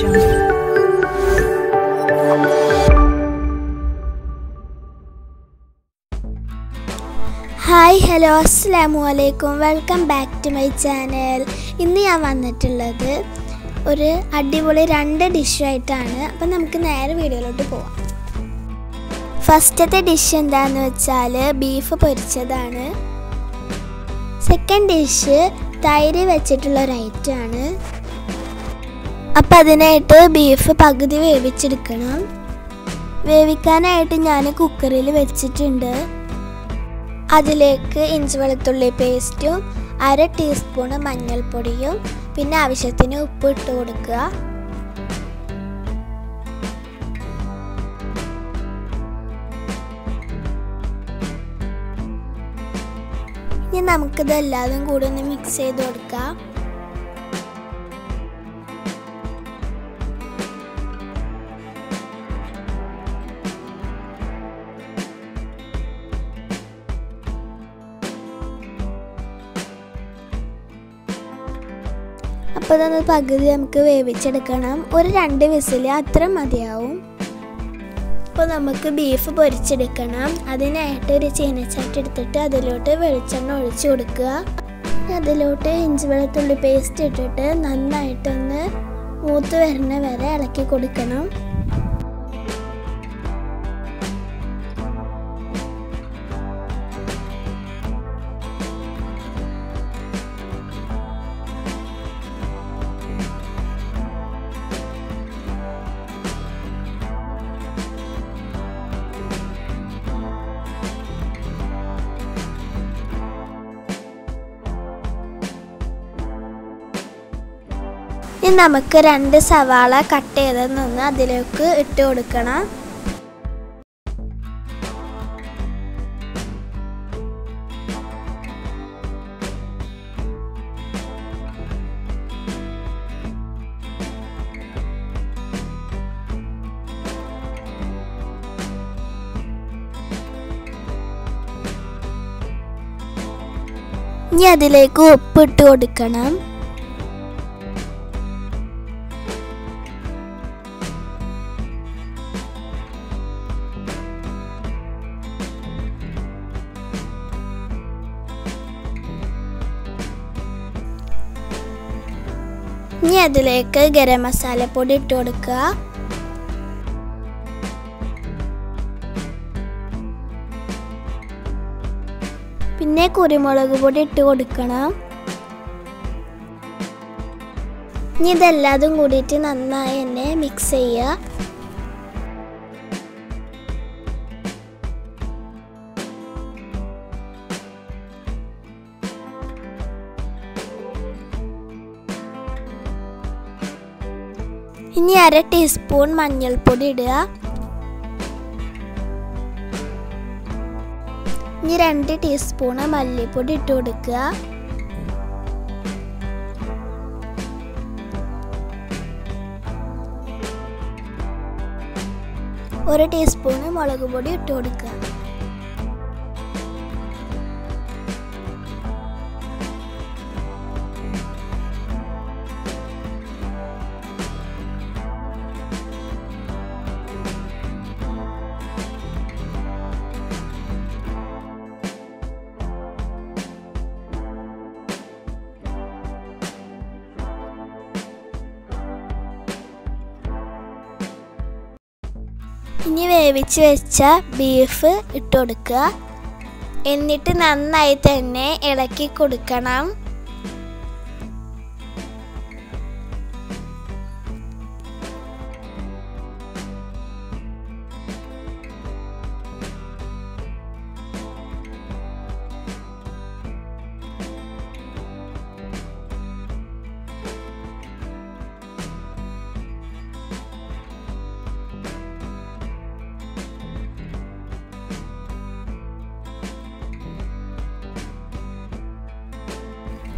Hi hello അസ്സാമു അലൈക്കും welcome back to my channel. ഇന്ന് ഞാൻ വന്നിട്ടുള്ളത് ഒരു അടിപൊളി രണ്ട് ഡിഷായിട്ടാണ്. അപ്പം നമുക്ക് നേരെ വീഡിയോയിലോട്ട് പോവാം. ഫസ്റ്റത്തെ ഡിഷ് എന്താന്ന് വെച്ചാൽ ബീഫ് പൊരിച്ചതാണ്. സെക്കൻഡ് ഡിഷ് തൈര് വെച്ചിട്ടുള്ള ഒരു ഐറ്റമാണ്. അപ്പം അതിനായിട്ട് ബീഫ് പകുതി വേവിച്ചെടുക്കണം. വേവിക്കാനായിട്ട് ഞാൻ കുക്കറിൽ വെച്ചിട്ടുണ്ട്. അതിലേക്ക് ഇഞ്ചി വെളുത്തുള്ളി പേസ്റ്റും അര ടീസ്പൂൺ മഞ്ഞൾപ്പൊടിയും പിന്നെ ആവശ്യത്തിന് ഉപ്പ് ഇട്ട് കൊടുക്കുക. ഇനി നമുക്കിതെല്ലാതും കൂടി ഒന്ന് മിക്സ് ചെയ്ത് കൊടുക്കാം. അപ്പോൾ തന്നെ പകുതി നമുക്ക് വേവിച്ചെടുക്കണം. ഒരു രണ്ട് വിസിൽ അത്ര മതിയാവും. അപ്പോൾ നമുക്ക് ബീഫ് പൊരിച്ചെടുക്കണം. അതിനായിട്ട് ഒരു ചീനച്ചട്ടി എടുത്തിട്ട് അതിലോട്ട് വെളിച്ചെണ്ണ ഒഴിച്ചു കൊടുക്കുക. അതിലോട്ട് ഇഞ്ചി വെളുത്തുള്ളി പേസ്റ്റ് ഇട്ടിട്ട് നന്നായിട്ടൊന്ന് മൂത്ത് വരുന്ന വരെ ഇളക്കി കൊടുക്കണം. ഇനി നമുക്ക് രണ്ട് സവാള കട്ട് ചെയ്തതൊന്ന് അതിലേക്ക് ഇട്ട് കൊടുക്കണം. ഇനി അതിലേക്ക് ഉപ്പിട്ട് കൊടുക്കണം. ഇനി അതിലേക്ക് ഗരം മസാലപ്പൊടി ഇട്ട് കൊടുക്കുക. പിന്നെ കുരുമുളക് പൊടി ഇട്ട് കൊടുക്കണം. ഇനി ഇതെല്ലാതും കൂടിയിട്ട് നന്നായി തന്നെ മിക്സ് ചെയ്യുക. ഇനി അര ടീസ്പൂൺ മഞ്ഞൾപ്പൊടി ഇടുക. ഇനി രണ്ട് ടീസ്പൂണ് മല്ലിപ്പൊടി ഇട്ട് കൊടുക്കുക. ഒരു ടീസ്പൂണ് മുളക് പൊടി ഇട്ട് കൊടുക്കുക. ഇനി വേവിച്ച് വെച്ച ബീഫ് ഇട്ട് കൊടുക്കുക. എന്നിട്ട് നന്നായി തന്നെ ഇളക്കി കൊടുക്കണം.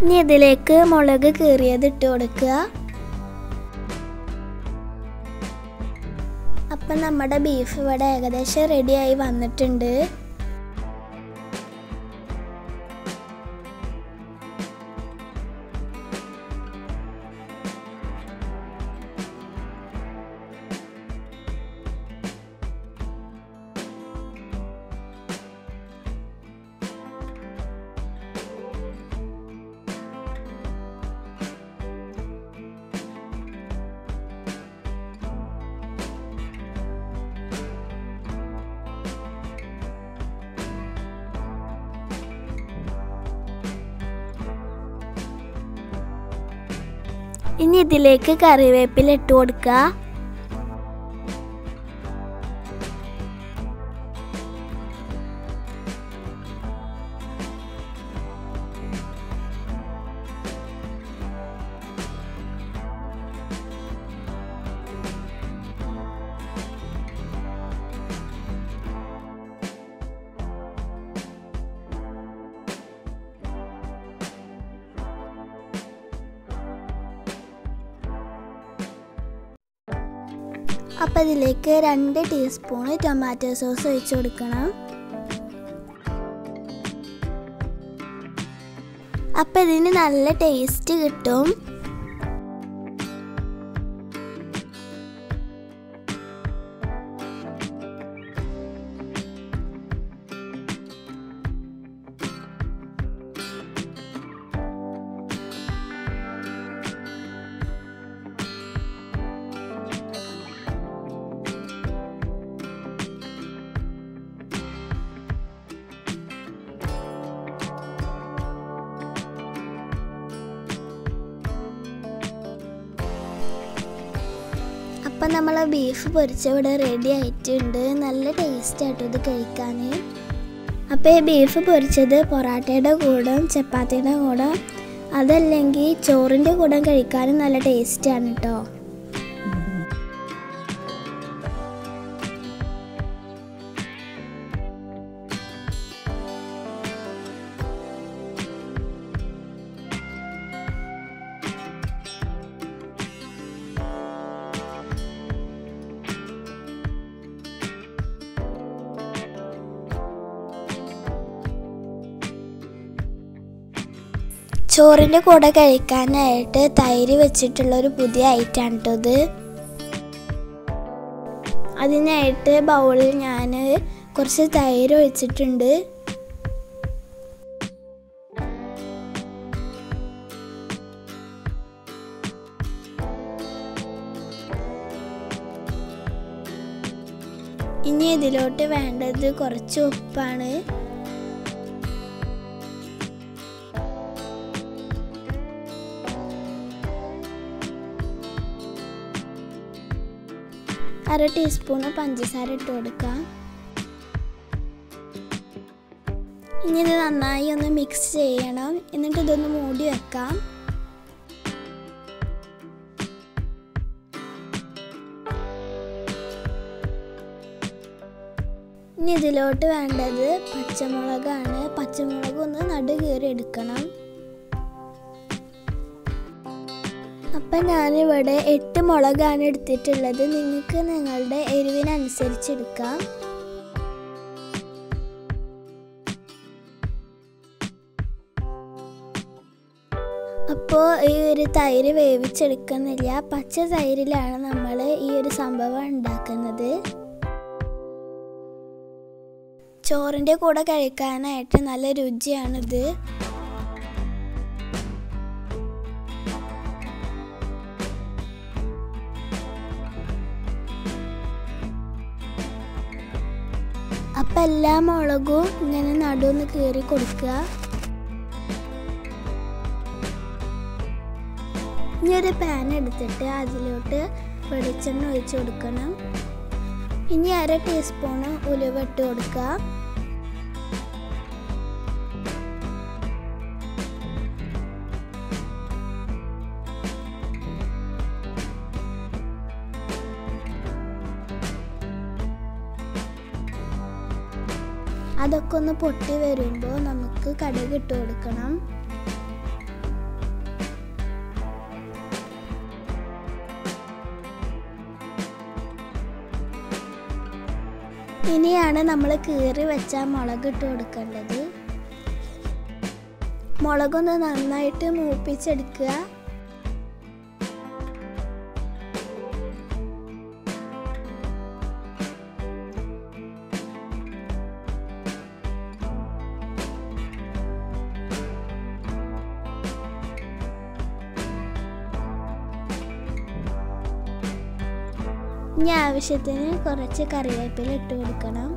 ഇനി ഇതിലേക്ക് മുളക് കീറിയത് ഇട്ട് കൊടുക്കുക. അപ്പം നമ്മുടെ ബീഫ് ഇവിടെ ഏകദേശം റെഡിയായി വന്നിട്ടുണ്ട്. ഇനി ഇതിലേക്ക് കറിവേപ്പില ഇട്ട് കൊടുക്കുക. അപ്പം ഇതിലേക്ക് രണ്ട് ടീസ്പൂണ് ടൊമാറ്റോ സോസ് ഒഴിച്ച് കൊടുക്കണം. അപ്പം ഇതിന് നല്ല ടേസ്റ്റ് കിട്ടും. അപ്പം നമ്മൾ ബീഫ് പൊരിച്ച ഇവിടെ റെഡി ആയിട്ടുണ്ട്. നല്ല ടേസ്റ്റ് ആട്ടോ ഇത് കഴിക്കാൻ. അപ്പോൾ ഈ ബീഫ് പൊരിച്ചത് പൊറാട്ടയുടെ കൂടെ ചപ്പാത്തിയുടെ കൂടെ അതല്ലെങ്കിൽ ചോറിന്റെ കൂടെ കഴിക്കാനും നല്ല ടേസ്റ്റാണ് കേട്ടോ ചോറിന്റെ കൂടെ കഴിക്കാനായിട്ട് തൈര് വെച്ചിട്ടുള്ള ഒരു പുതിയ ഐറ്റമാണ് ഇത്. അതിനായിട്ട് ബൗളിൽ ഞാൻ കുറച്ച് തൈര് ഒഴിച്ചിട്ടുണ്ട്. ഇനി ഇതിലോട്ട് വേണ്ടത് കുറച്ച് ഉപ്പാണ്. അര ടീസ്പൂണ് പഞ്ചസാര ഇട്ട് കൊടുക്കാം. ഇനി ഇത് നന്നായി ഒന്ന് മിക്സ് ചെയ്യണം. എന്നിട്ട് ഇതൊന്ന് മൂടി വെക്കാം. ഇനി ഇതിലോട്ട് വേണ്ടത് പച്ചമുളകാണ്. പച്ചമുളക് ഒന്ന് നടു കീറി എടുക്കണം. അപ്പം ഞാനിവിടെ എട്ട് മുളകാണ് എടുത്തിട്ടുള്ളത്. നിങ്ങൾക്ക് നിങ്ങളുടെ എരിവിനനുസരിച്ച് എടുക്കാം അപ്പോൾ ഈ ഒരു തൈര് വേവിച്ചെടുക്കുന്നില്ല. പച്ച തൈരിലാണ് നമ്മൾ ഈ ഒരു സംഭവം ഉണ്ടാക്കുന്നത്. ചോറിന്റെ കൂടെ കഴിക്കാനായിട്ട് നല്ല രുചിയാണിത്. അപ്പം എല്ലാ മുളകും ഇങ്ങനെ നടുവൊന്ന് കീറി കൊടുക്കുക. ഇനി ഒരു പാൻ എടുത്തിട്ട് അതിലോട്ട് വെളിച്ചെണ്ണ ഒഴിച്ച് കൊടുക്കണം. ഇനി അര ടീസ്പൂണ് ഉലുവ ഇട്ട് കൊടുക്കുക. അതൊക്കെ ഒന്ന് പൊട്ടി വരുമ്പോൾ നമുക്ക് കടുക് ഇട്ട് കൊടുക്കണം. ഇനിയാണ് നമ്മൾ കീറി വെച്ച മുളക് ഇട്ട് കൊടുക്കേണ്ടത്. മുളകൊന്ന് നന്നായിട്ട് മൂപ്പിച്ചെടുക്കുക. ഇനി ആവശ്യത്തിന് കുറച്ച് കറിവേപ്പില ഇട്ട് കൊടുക്കണം.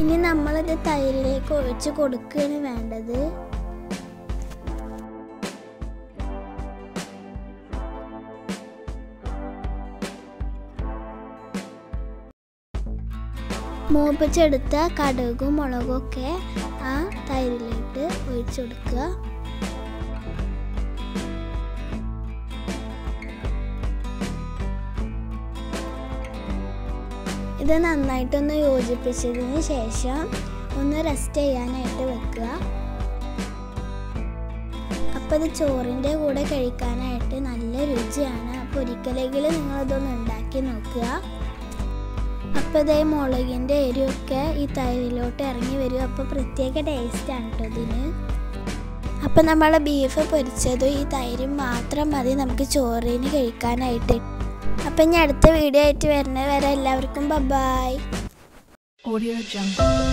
ഇനി നമ്മളിത് തൈരിലേക്ക് ഒഴിച്ച് കൊടുക്കുകയാണ് വേണ്ടത്. മൂപ്പിച്ചെടുത്ത കടുകും മുളകും ഒക്കെ ആ തൈരിലിട്ട് ഒഴിച്ചു കൊടുക്കുക. ഇത് നന്നായിട്ടൊന്ന് യോജിപ്പിച്ചതിന് ശേഷം ഒന്ന് റെസ്റ്റ് ചെയ്യാനായിട്ട് വെക്കുക. അപ്പോൾ ഇത് ചോറിന്റെ കൂടെ കഴിക്കാനായിട്ട് നല്ല രുചിയാണ്. അപ്പോൾ ഒരിക്കലെങ്കിലും നിങ്ങളതൊന്ന് ഉണ്ടാക്കി നോക്കുക. അപ്പോൾ ഇതേ മുളകിന്റെ എരിവൊക്കെ ഈ തൈരിലോട്ട് ഇറങ്ങി വരും. അപ്പോൾ പ്രത്യേക ടേസ്റ്റാണ് കേട്ടോ ഇതിന്. അപ്പോൾ നമ്മളെ ബീഫ് പൊരിച്ചതും ഈ തൈരും മാത്രം മതി നമുക്ക് ചോറിന് കഴിക്കാനായിട്ട്. അപ്പം ഇനി അടുത്ത വീഡിയോ ആയിട്ട് വരുന്നത് വരെ എല്ലാവർക്കും ബബായ് ഓഡിയോ Jungle.